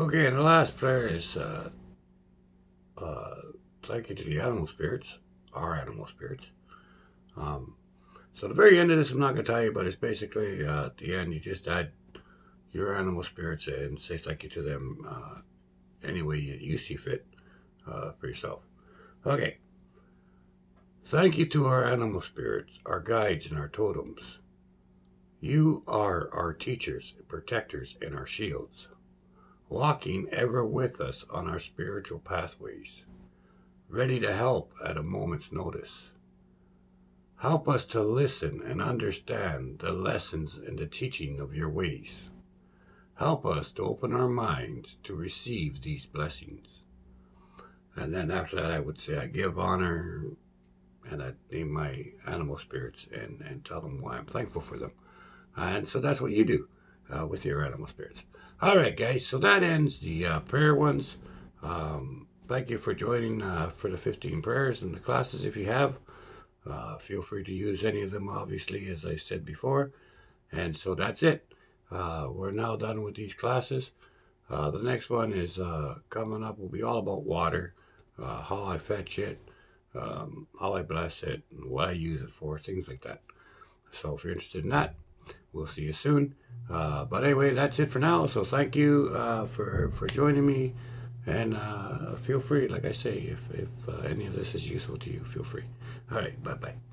Okay, and the last prayer is uh, uh, thank you to the animal spirits, our animal spirits. Um, so the very end of this, I'm not going to tell you, but it's basically uh, at the end, you just add your animal spirits and say thank you to them uh, any way you, you see fit uh, for yourself. Okay. Thank you to our animal spirits, our guides, and our totems. You are our teachers, protectors, and our shields, walking ever with us on our spiritual pathways, ready to help at a moment's notice. Help us to listen and understand the lessons and the teaching of your ways. Help us to open our minds to receive these blessings. And then after that, I would say, I give honor and I name my animal spirits and, and tell them why I'm thankful for them. Uh, and so that's what you do uh, with your animal spirits. All right, guys. So that ends the uh, prayer ones. Um, thank you for joining uh, for the 15 prayers and the classes if you have. Uh, feel free to use any of them, obviously, as I said before. And so that's it. Uh, we're now done with these classes. Uh, the next one is coming up. will be all about water, how I fetch it, um, how I bless it, and what I use it for, things like that. So if you're interested in that, we'll see you soon. Uh, but anyway, that's it for now. So thank you uh, for for joining me, and uh, feel free, like I say, if if uh, any of this is useful to you, feel free. All right, bye bye.